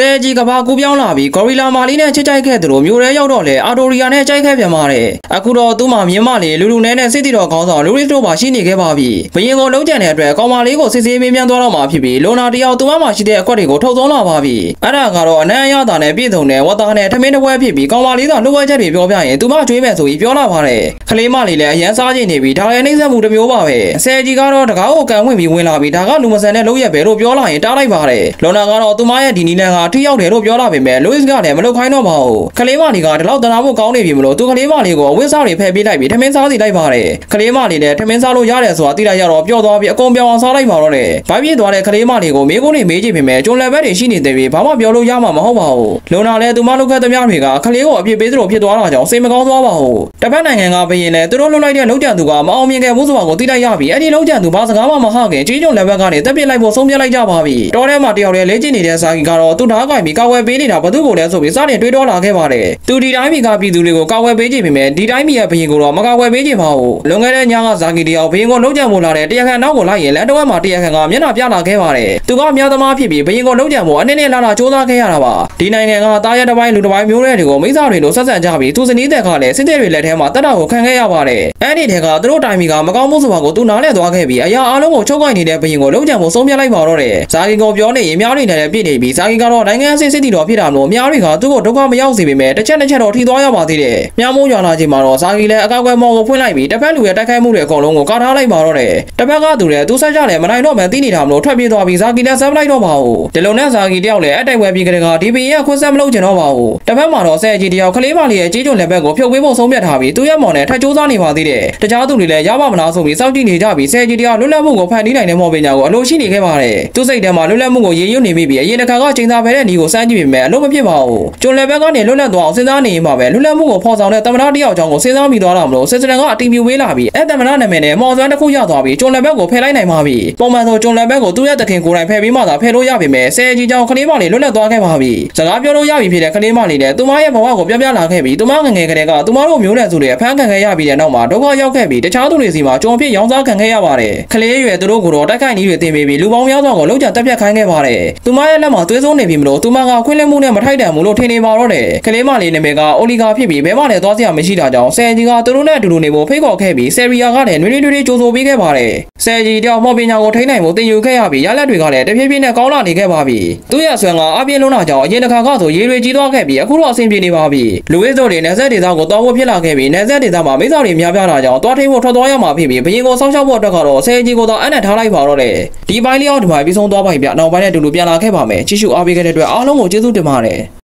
ဆယ်ကြီးကဘာကူပြောင်းလာပြီးဂေါ်ရီလာမာလီနဲ့ချစ်ကြိုက်ခဲ့သူတို့မျိုးရဲရောက်တော့လေအာတိုရီယာနဲ့ကြိုက်ခဲ့ပြန်ပါတယ်အခုတော့သူ့မှာမြင်းမလေးလူလူနဲနဲ့စစ်တီတော်ခေါင်းဆောင်လူရစ်တို့ပါရှိနေခဲ့ပါပြီဘရင်ကိုလုံးကြံတဲ့အတွက်ကောင်မလေးကိုစစ်ဆေးမေးမြန်းသွားတော့မှာဖြစ်ပြီးလိုနာတယောက်သူ့မှာရှိတဲ့အကွက်တွေကိုထုတ်သွင်းလာပါပြီအဲ့ဒါကတော့အနံ့အရသာနဲ့ပြည့်စုံတဲ့ဝတ်သားနဲ့ထမင်းတစ်ပွဲဖြစ်ပြီးကောင်မလေးကလှုပ်ဝဲချက်တွေပြောပြရင်သူမကျွေးမယ်ဆိုပြီးပြောလာပါတယ်ခလေးမလေးလည်းအရန်စားကျင်နေပြီးဒါလည်းနှိမ့်ဆက်မှုတစ်မျိုးပါပဲဆယ်ကြီးကတော့တကားကိုကန်ဝင်ပြီးဝင်လာပြီးဒါကလူမဆန်တဲ့လုပ်ရက်ပဲလို့ပြောလာရင်တားလိုက်ပါတယ်လွန်နာကတော့သူမရဲ့ဒီနီလန်ကထိရောက်တယ်လို့ပြောလာပေမဲ့လူးစ်ကလည်းမလုပ်ခိုင်းတော့ပါဘူးခလေးမလေးကဒီလောက်တနာဖို့ကောင်းနေပြီမလို့သူခလေးမလေးကိုအဝတ်စားတွေဖယ်ပေးလိုက်ပြီးထမင်းစားစီလိုက်ပါတယ်ခလေးမလေးလည်းထမင်းစားလို့ရတယ်ဆိုတာသိလိုက်ရတော့ပျော့သွားပြီးအကုန်ပြောင်းအောင်စားလိုက်ပါတော့တယ်ဘာဖြစ်သွားတဲ့ခလေးမလေးကိုမေးခွန်းတွေမေးကြည့်ပေမဲ့ကျွန်းလက်ဘက်တွေရှိနေတယ်ပြီးဘာမှပြောလို့ရမှာမဟုတ်ပါဘူးလွန်နာလည်းသူမလုပ်ခဲ့သမျှတွေကခလေးကိုအပြစ်ပေးသလိုဖြစ်သွားတာကြောင့်စိတ်မကောင်းသွားပါဘူးတစ်ဖက်နိုင်ငံကဘရင်လည်းသူတို့လှုပ်လိုက်တဲ့လုံးကြံသူကမအောင်မြင်ခဲ့ဘူးဆိုတာကိုသိလိုက်ရပြီးအဲ့ဒီလုံးကြံသူဘာစကားမှမဟခင်ကြီးကျုံလက်ဘက်ကနေတက်ပြစ်လိုက်ဖို့ဆုံးဖြတ်လိုက်ကြပါပြီတော်ထဲမှာတယောက်တည်းလဲကျင်နေတဲ့စာကြီးကတော့သူ့ဓာတ်ကင်ပြီးကာဝယ်ပေးနေတာဘသူ့ကိုလဲဆိုပြီးစတင်တွေးတောလာခဲ့ပါတယ်သူဒီတိုင်းပြည်ကပြည်သူတွေကိုကာဝယ်ပေးခြင်းပေမဲ့ဒီတိုင်းပြည်ရဲ့ဘရင်ကိုတော့မကာဝယ်ပေးခြင်းပါဘူးလွန်ခဲ့တဲ့ညကဇာကီတယောက်ဘရင်ကိုလုံးကြံဖို့လာတဲ့တရားခံနောက်ကိုလိုက်ရင်လမ်းတော်မှာတရားခံကမျက်နှာပြလာခဲ့ပါတယ်သူကအများသမားဖြစ်ပြီးဘရင်ကိုလုံးကြံဖို့အနည်းနဲ့လာလာစူးစမ်းခဲ့ရတာပါဒီနိုင်ငံကတားရတစ်ပိုင်းလူတစ်ပိုင်းမျိုးတွေကိုမိစားတွေလိုဆက်ဆံကြပြီးသူစနီးတဲ့ကလည်းစစ်တဲ့တွေလက်ထဲမှာတက်တာကိုခံခဲ့ရပါတယ်အဲ့ဒီထဲကသူတို့တိုင်းပြည်ကမကောင်းမှုဆိုတာကိုသူနားလည်သွားခဲ့ပြီးအရာအလုံးကိုချုပ်ကိုင်နေတဲ့ဘရင်ကိုလုံးကြံဖို့ဆုံးဖြတ်လိုက်ပါတော့တယ်ဇာကီကိုပြောနေရင်များနေတယ်ပြည့်နေပြီးဇာကီကတော့နိုင်ငံအစစ်စစ်တီတော်ဖြစ်တာလို့အများတွေကသူ့ကိုဒုက္ခမရောက်စေပေမဲ့တစ်ချက်တစ်ချက်တော့ထိသွားရပါသေးတယ်။မြောင်မိုးရွာလာချိန်မှာတော့ဇာကီလည်းအကောက်ကွယ်မော်ကိုဖွင့်လိုက်ပြီးတစ်ဖက်လူရဲ့တိုက်ခိုက်မှုတွေအကုန်လုံးကိုကာထားလိုက်ပါတော့တယ်။တစ်ဖက်ကသူလည်းသူဆက်ကြလည်းမနိုင်တော့မှသိနေတာမလို့ထွက်ပြေးသွားပြီးဇာကီလည်းဆက်မလိုက်တော့ပါဘူး။ဒီလိုနဲ့ဇာကီတယောက်လည်းအတိုက်ဝဲပြီးကြတဲ့ကဒီပီရဲ့ခွန်းဆက်မလုပ်ချင်တော့ပါဘူး။တစ်ဖက်မှာတော့ဆဲကြီးတယောက်ကလေးမလေးရဲ့ကြီးကျုံလက်ဘက်ကိုဖြုတ်ပေးဖို့ဆုံးဖြတ်ထားပြီးသူ့ရဲ့မော်နဲ့ထပ်ကြိုးစားနေပါသေးတယ်။တခြားသူတွေလည်းရပါမလားဆိုပြီးစောင့်ကြည့်နေကြပြီးဆဲကြီးတယောက်လွတ်လပ်မှုကိုဖန်တီးနိုင်တဲ့မော်ပညာကိုအလိုရှိနေခဲ့ပါတယ်။သူ့စိတ်ထဲမှာလွတ်လပ်မှုကိုရည်ရွယ်နေမိပြီးအရင်တစ်ခါကချိန်သာဖဲတဲ့ညီကိုစမ်းကြည့်ပေမဲ့အလုံးမဖြစ်ပါဘူး။ကျွန်းလက်ဘက်ကနေလွတ်လပ်သွားအောင်စဉ်းစားနေရင်ပါပဲလွတ်လပ်မှုကိုဖော်ဆောင်တဲ့သမ္မတတယောက်အကြောင်းကိုစဉ်းစားမိသွားတာမလို့စစ်စတန်ကအတီးမြူဝေးလာပြီးအဲ့သမ္မတနာမည်နဲ့မော်စွမ်းတစ်ခုရသွားပြီးကျွန်းလက်ဘက်ကိုဖယ်လိုက်နိုင်ပါပြီ။ပုံမှန်ဆိုကျွန်းလက်ဘက်ကိုသူ့ရဲ့တခင်ကိုယ်တိုင်ဖယ်ပြီးမှသာဖယ်လို့ရပေမဲ့ဆယ်ကြီးကြောင်ခလေးမလေးလွတ်လပ်သွားခဲ့ပါပြီ။စကားပြောလို့ရပြီဖြစ်တဲ့ခလေးမလေးနဲ့သူမရဲ့ဘဝကိုပြပြလာခဲ့ပြီးသူမငငယ်ကလေးကသူမတို့မျိုးနွယ်စုတွေအဖမ်းခံခဲ့ရပြီးတဲ့နောက်မှာဒုက္ခရောက်ခဲ့ပြီးတခြားသူတွေစီမှာကြုံဖြစ်ရောင်းစားခံခဲ့ရပါတယ်။ခလေးရွယ်သူတို့ကိုတော့တိုက်ခိုက်နည်းတွေတင်ပေးပြီးလူပေါင်းများစွာကိုလုံးချတက်ပြတ်ခိုင်းခဲ့ပါတယ်။သူမရဲ့လက်မှာသွေးစိုးနေပြီမလို့သူမကခွင့်လင်းမှုနဲ့မထိုက်တန်ဘူးလို့ထင်နေပါတော့တယ်။ကလေးမလေးနာမည်ကအိုလီဂါဖြစ်ပြီးဘဲမနဲ့သွားစရာမရှိတာကြောင့်ဆယ်ကြီးကသူတို့နဲ့အတူတူနေဖို့ဖိတ်ခေါ်ခဲ့ပြီးဆယ်ရီယာကလည်းနွေးနွေးတွေးတွေးကြိုးဆိုပေးခဲ့ပါတယ်။ဆယ်ကြီးတယောက်မော်ပညာကိုထိန်းနိုင်ဖို့တင်ယူခဲ့ရပြီးရလက်တွေကလည်းတဖြည်းဖြည်းနဲ့ကောင်းလာနေခဲ့ပါပြီ။သူ့ရဲ့ဆွမ်းကအပြင်းလုံးတာကြောင့်အရင်တစ်ခါကဆိုရေတွေကြီးသွားခဲ့ပြီးအခုတော့အဆင်ပြေနေပါပြီ။လူဝိဇိုတွေနယ်ဆက်ဒေသကိုတောင်းဖို့ဖြစ်လာခဲ့ပြီးနယ်ဆက်ဒေသမှာမိစ္ဆာတွေများပြားလာကြောင်းတွားထိန်ဖို့ထွက်သွားရမှာဖြစ်ပြီးဘရင်ကိုစောင့်ရှောက်ဖို့အတွက်ကတော့ဆယ်ကြီးကိုတော့အနက်ထားလိုက်ပါတော့တယ်။ဒီပိုင်းလေးအောင်ဒီမှာပြီးဆုံးသွားပါပြီဗျ။နောက်ပိုင်းနဲ့အတူတူပြန်လာခဲ့ပါမယ်။ကြည့်ရှုအားပေးခဲ့တဲ့အတွက်အားလုံးကိုကျေးဇူးတင်ပါတယ်။